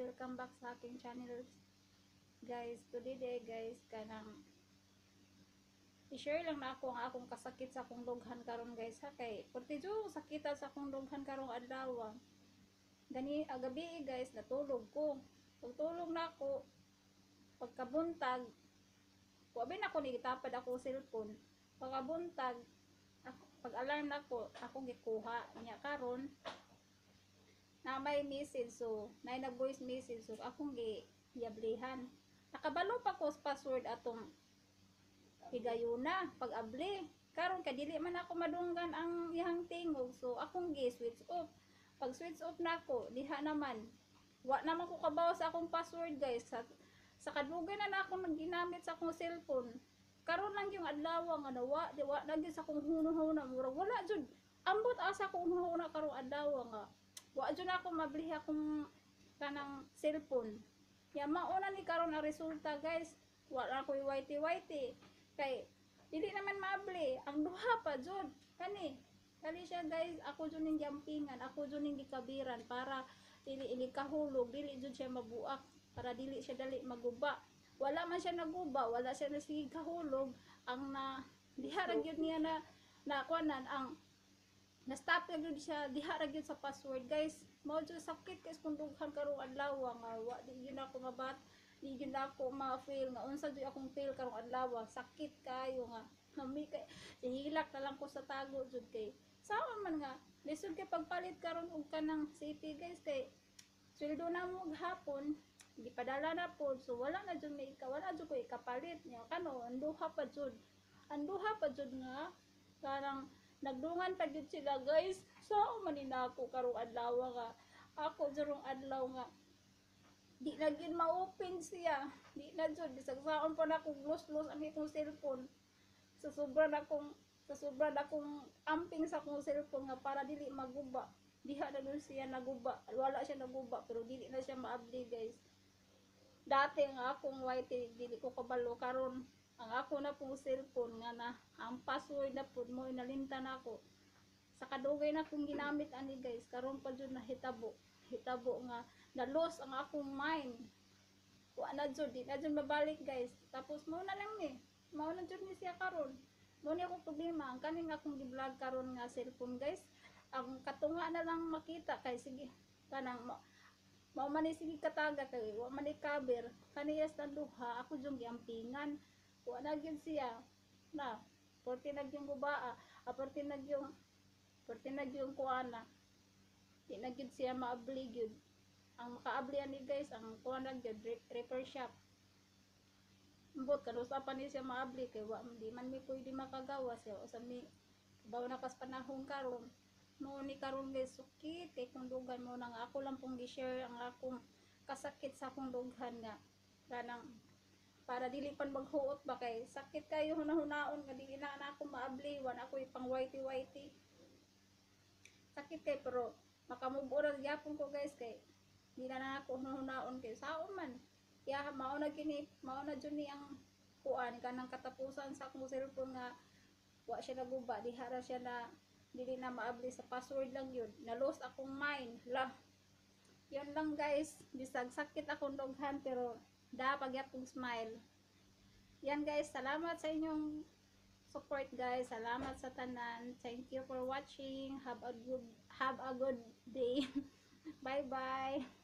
Welcome back sa aking channel. Guys, today day guys, kanang i-share lang na ako ang akong kasakit sa akong lughan karon guys ha kay pati jo sakita sa akong lughan karong adlaw. Gani agabi guys natulog ko. Pagtulog na ako pagkabuntag Wabi na ako nigitapad ako cellphone. Pagkabuntag ako, pag alarm na ako, ako gikuha niya karon na may message so na na voice message so akong gi yablihan nakabalo pa ko password atong higayuna pag abli karon ka dili man ako madunggan ang ihang tingog so akong gi switch off. Pag switch off na ako diha naman. Wa naman ko kabaw sa akong password guys. Sa, sa kadugay na na ako nagginamit sa akong cellphone. Karon lang yung adlaw nga nawa di wa na sa akong hunahuna murag wala jud. Ambot asa akong hunahuna karong adlaw nga wa jud ako mablihi akong kanang cellphone. Ya mauna ni karon ang resulta guys. Wa na ko whitey whitey kay dili naman maabli. Ang duha pa jud. Kani kani siya guys. Ako jud ning jampingan ako jud ning gikabiran para dili ini kahulog. Dili jud siya mabuak. Para dili siya dali maguba. Wala man siya naguba. Wala siya nasige kahulog. Ang na diha ra gyud niya na na kuanan ang na-stop na gyud siya diha ra gyud sa password. Guys mao jud sakit guys kung dughan karong adlaw nga wa di gyud ako mabat di gyud ako ma-feel nga unsa jud akong feel karong adlaw sakit kayo nga. Kami kay hilak na lang ko sa tago jud kay saan man nga. Lisod kay pagpalit karon og kanang city guys kay sweldo na mo hapon gipadala na po. So wala na jud may wala jud ko ikapalit niya. Kano anduha pa jud anduha pa jud nga karang nagdungan pa jud sila guys. Sao man ni nako karong adlaw nga? Ako jurong adlaw nga. Di na gyud ma-open siya. Di na jud bisag saon pa nako los-los ang itong cellphone. Sa sobra na kong sa sobra na kong amping sa akong cellphone nga para dili maguba. Diha na dun siya naguba. Wala siya naguba pero dili na siya maabli guys. Dati nga akong white dili ko kabalo karon ang ako na pong cellphone nga na ang password na po mo inalinta na ako. Sa kadugay na kong ginamit ani guys karon pa jud na hitabo. Hitabo nga na loss ang akong mind. Wa na jud di na jud mabalik guys. Tapos mo na lang ni mao na jud ni siya karon. Mo ni akong problema. Ang kaning akong gi-vlog karon nga cellphone guys ang katunga na lang makita kay sige kanang ma- mao man ni sige kataga kay wa man ni cover. Kaniyas na duha ako jung giampingan na gyud siya. Na porti na yung gubaa aporti na yung porti na yung kuana. Di na siya maabli gyud ang makaabli ni guys ang kuana gyud re- repair shop. Mbot kanusa pa ni siya maabli kay wa di man mi pwede makagawa siya. O sa mi baw na kas panahon karon. Mo ni karon guys sukit kay kung dugan mo nang ako lang pong gi-share ang akong kasakit sa akong dughan nga. Kanang para dili pan maghuot ba kay sakit kayo hunahunaon nga dili na ako maabli wan ako ipang whitey whitey sakit kay pero makamubura gyapon ko guys kay di na na ako hunahunaon kay saon man. Kaya mao na kini mao na jud ni ang kuan kanang katapusan sa akong cellphone nga wa siya naguba diha ra siya na dili na maabli sa password lang yun. Na lost akong mind. La yun lang guys. Bisag sakit akong dughan pero dapat akong smile. Yan guys. Salamat sa inyong support guys. Salamat sa tanan. Thank you for watching. Have a good have a good day. Bye bye